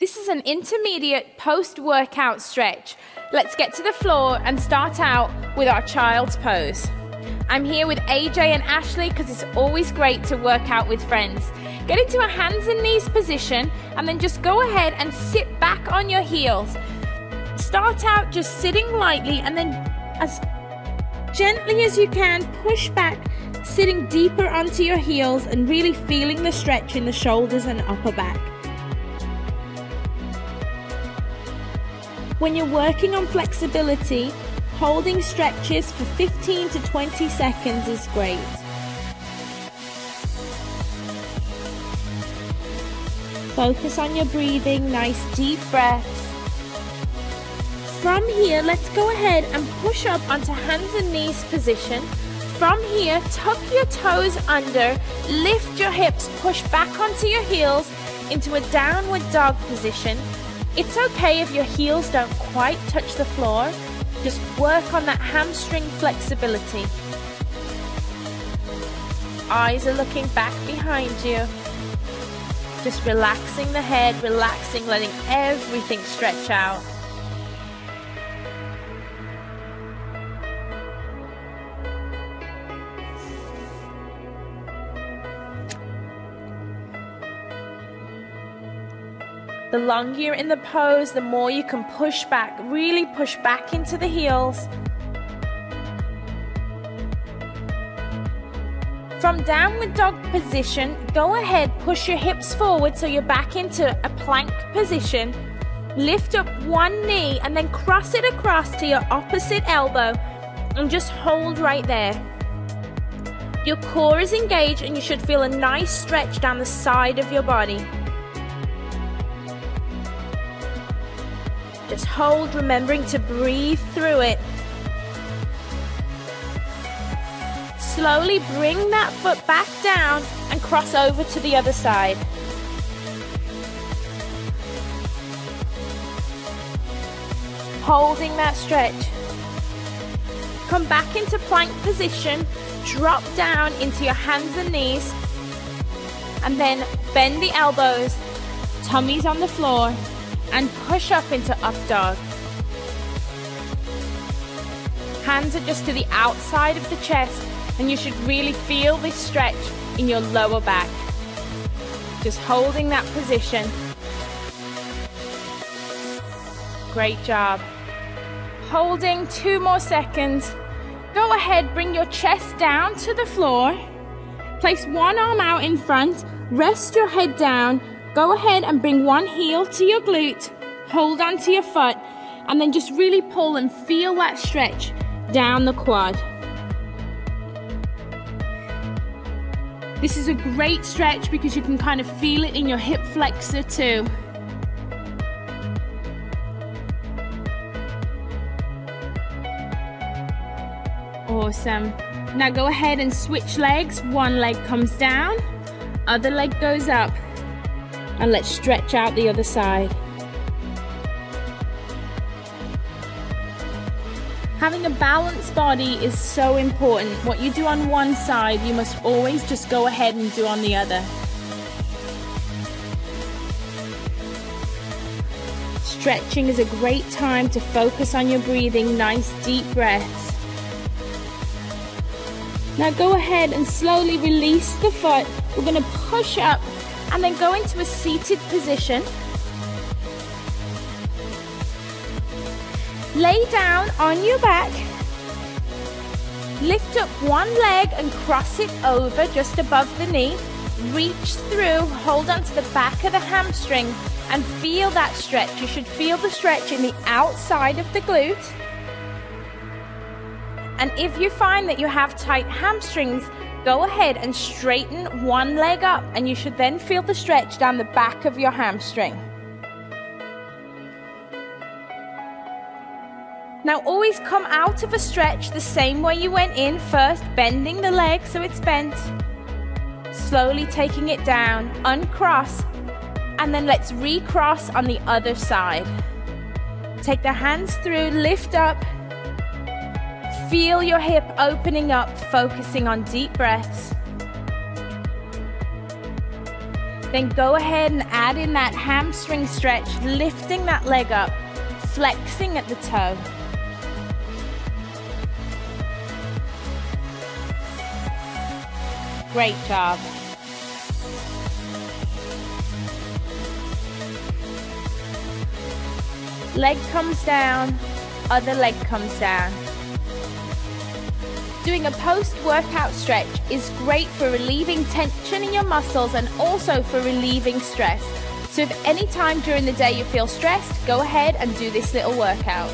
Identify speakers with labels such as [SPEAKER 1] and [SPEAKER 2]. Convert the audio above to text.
[SPEAKER 1] This is an intermediate post workout stretch. Let's get to the floor and start out with our child's pose. I'm here with AJ and Ashley because it's always great to work out with friends. Get into a hands and knees position and then just go ahead and sit back on your heels. Start out just sitting lightly and then as gently as you can push back, sitting deeper onto your heels and really feeling the stretch in the shoulders and upper back. When you're working on flexibility, holding stretches for 15 to 20 seconds is great. Focus on your breathing, nice deep breaths. From here, let's go ahead and push up onto hands and knees position. From here, tuck your toes under, lift your hips, push back onto your heels into a downward dog position it's okay if your heels don't quite touch the floor. Just work on that hamstring flexibility. Eyes are looking back behind you. Just relaxing the head, relaxing, letting everything stretch out. The longer you're in the pose, the more you can push back, really push back into the heels. From downward dog position, go ahead, push your hips forward so you're back into a plank position. Lift up one knee and then cross it across to your opposite elbow and just hold right there. Your core is engaged and you should feel a nice stretch down the side of your body. Just hold, remembering to breathe through it. Slowly bring that foot back down and cross over to the other side. Holding that stretch. Come back into plank position, drop down into your hands and knees, and then bend the elbows, tummies on the floor, and push up into up dog. Hands are just to the outside of the chest and you should really feel this stretch in your lower back. Just holding that position. Great job. Holding two more seconds. Go ahead, bring your chest down to the floor. Place one arm out in front, rest your head down, Go ahead and bring one heel to your glute, hold onto your foot, and then just really pull and feel that stretch down the quad. This is a great stretch because you can kind of feel it in your hip flexor too. Awesome. Now go ahead and switch legs. One leg comes down, other leg goes up and let's stretch out the other side. Having a balanced body is so important. What you do on one side, you must always just go ahead and do on the other. Stretching is a great time to focus on your breathing, nice deep breaths. Now go ahead and slowly release the foot. We're to push up and then go into a seated position. Lay down on your back. Lift up one leg and cross it over just above the knee. Reach through, hold onto the back of the hamstring and feel that stretch. You should feel the stretch in the outside of the glute. And if you find that you have tight hamstrings, Go ahead and straighten one leg up and you should then feel the stretch down the back of your hamstring. Now always come out of a stretch the same way you went in first, bending the leg so it's bent. Slowly taking it down, uncross, and then let's recross on the other side. Take the hands through, lift up, Feel your hip opening up, focusing on deep breaths. Then go ahead and add in that hamstring stretch, lifting that leg up, flexing at the toe. Great job. Leg comes down, other leg comes down. Doing a post-workout stretch is great for relieving tension in your muscles and also for relieving stress. So if any time during the day you feel stressed, go ahead and do this little workout.